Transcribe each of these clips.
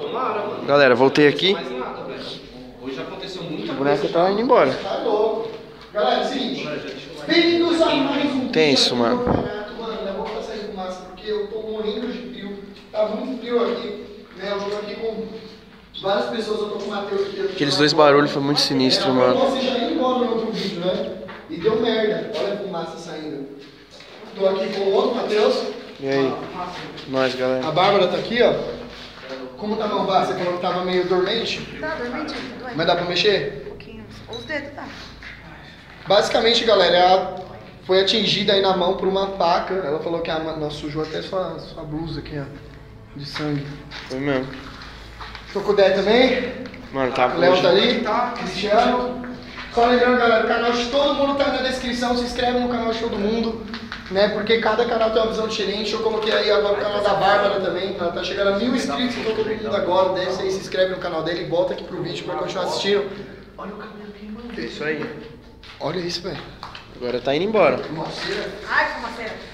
Tomara, mano. Galera, voltei aqui. Mais nada, velho. Hoje aconteceu muita O boneco tá indo embora. Tá louco. Galera, é o seguinte. Bem-vindos a mais um Tenso, vídeo mano. do campeonato. Mano, eu vou passar de fumaça porque eu tô morrendo de frio. Tá muito frio aqui. Né? Eu tô aqui com várias pessoas. Eu tô com o Matheus aqui. Aqueles dois barulhos foi muito sinistro, É, mano. Você já ia embora no outro vídeo, né? E deu merda. Olha a fumaça saindo. Tô aqui com o outro Matheus. E aí? Nós, A galera. Bárbara tá aqui, ó. Como tá a mão, Bárbara? Você falou que tava meio dormente. Tá, dormente, dói. Mas dá pra mexer? Um pouquinho. Os dedos, tá. Basicamente, galera, ela foi atingida aí na mão por uma faca. Ela falou que a não, sujou até sua, sua blusa aqui, ó. De sangue. Foi mesmo. Tô com o Dé também. Mano, tá O Léo tá ali. Cristiano. Só lembrando, galera, o canal de todo mundo tá na descrição. Se inscreve no canal de todo mundo. Né? Porque cada canal tem uma visão diferente. Eu coloquei aí agora o canal da Bárbara também. Ela tá chegando a mil inscritos pra todo mundo agora. Desce aí, se inscreve no canal dele e volta aqui pro vídeo pra continuar assistindo. É isso aí. Olha isso, velho. Agora tá indo embora. Ai, fumaceira.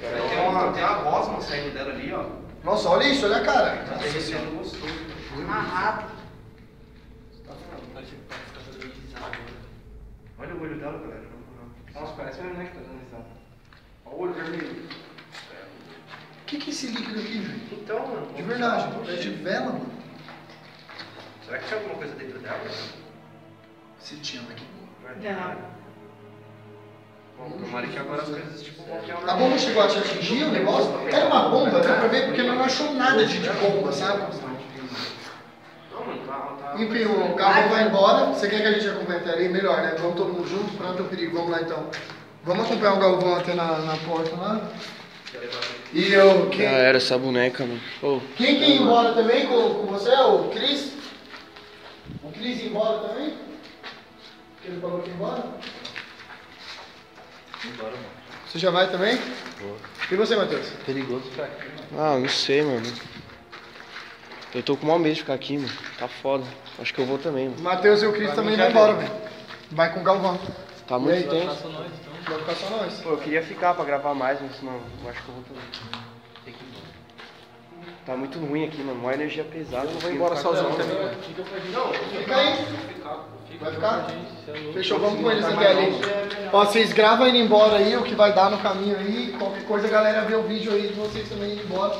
Tem uma, tem uma gosma saindo dela ali, ó. Nossa, olha isso, olha a cara. Tá sendo gostoso. Amarrado. Olha o olho dela, galera. Nossa, parece uma menina que tá dando risada. Olha o olho vermelho. O que, que é esse líquido aqui, velho? Então, mano. De verdade, é de vela, mano. Será que tinha alguma coisa dentro dela? Você tinha aqui. Não. Bom, tomara que agora as coisas tipo A bomba chegou a te atingir o negócio? Era uma bomba, dá pra ver, porque não achou nada de, de bomba, sabe? Não, mano, tá. tá... Enfim, o carro vai embora. Você quer que a gente acompanhe até ali? Melhor, né? Vamos todo mundo junto pra não ter perigo. Vamos lá então. Vamos acompanhar o Galvão até na, na porta lá. E eu. Já Quem, era essa boneca, mano. Ô, quem quer ir embora também com, com você? O Cris? O Cris ir embora também? Que ele falou que ia embora? Embora, mano. Você já vai também? E você, Matheus? Perigoso ficar aqui, mano. Ah, não sei, mano. Eu tô com mal medo de ficar aqui, mano. Tá foda. Acho que eu vou também, mano. Matheus e o Cris também vão embora, velho. Vai com o Galvão. Tá E aí? muito tenso. Só nós, então. Vai ficar só nós. Pô, eu queria ficar pra gravar mais, mas não, eu acho que eu vou também. Tem que ir embora. Tá muito ruim aqui, mano. Uma energia pesada. Eu não vou embora sozinho também. Fica aí. Vai ficar? Fechou, vamos com eles até ali. Ó, vocês gravam indo embora aí, o que vai dar no caminho aí. Qualquer coisa, a galera vê o vídeo aí de vocês também indo embora.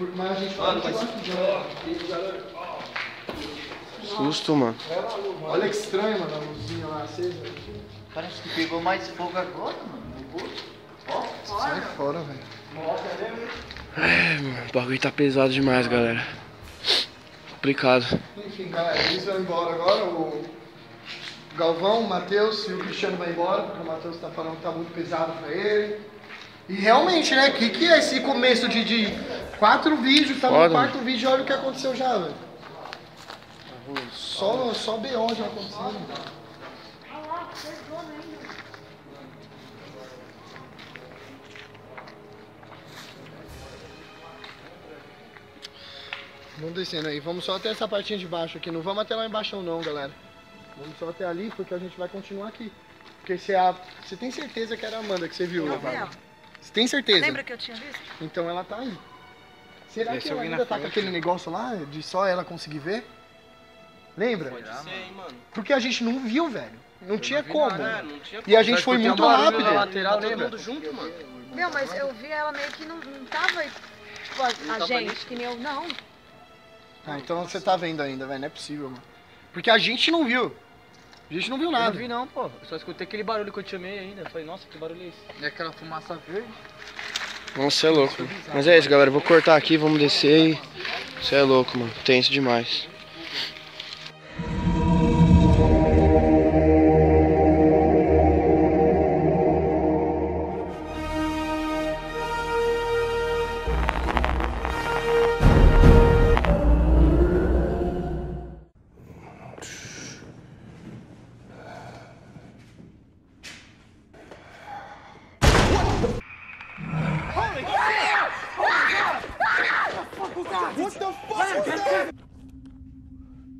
Por- Mas a gente continuar aqui, né? Susto, mano. Olha que estranho, mano, a luzinha lá acesa. Parece que pegou mais fogo agora, mano. Ó, Sai fora, velho. É, mano. O bagulho tá pesado demais, galera. Complicado. Enfim, galera, eles vão embora agora. O Galvão, o Matheus e o Cristiano vão embora, porque o Matheus tá falando que tá muito pesado pra ele. E realmente, né? O que, que é esse começo de, de quatro vídeos? Tá no quarto vídeo, olha o que aconteceu já, velho. Só, só B.O. já aconteceu. Vamos descendo aí, vamos só até essa partinha de baixo aqui, não vamos até lá embaixo não, galera. Vamos só até ali, porque a gente vai continuar aqui. Porque você, a... você tem certeza que era a Amanda que você viu, Eu né. Você tem certeza? Lembra que eu tinha visto? Então ela tá aí. Será que ser ela alguém ainda tá com aquele negócio lá de só ela conseguir ver? Lembra? Pode ser, hein, mano. Porque a gente não viu, velho. Não tinha como. É, não tinha E a gente foi muito rápido. lateral, todo mundo junto, mano. Meu, mas eu vi ela meio que não, não tava tipo, a, a gente, que nem eu. Não. Ah, então você tá vendo ainda, velho. Não é possível, mano. Porque a gente não viu. A gente não viu Eu nada. não vi não, pô. Eu só escutei aquele barulho que eu te chamei ainda. Eu falei, nossa, que barulho é esse? E aquela fumaça verde? Nossa, é louco. Mas é isso, galera. Vou cortar aqui, vamos descer e. Você é louco, mano. Tenso demais.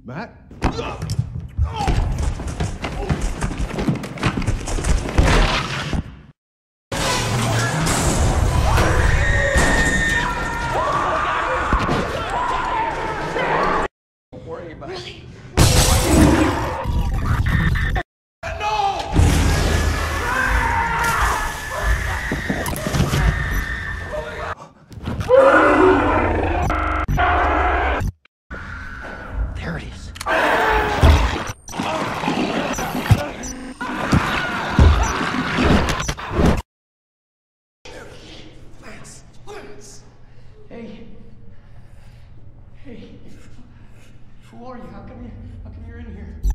Matt? Hey, who are you? How come you? How come you're in here?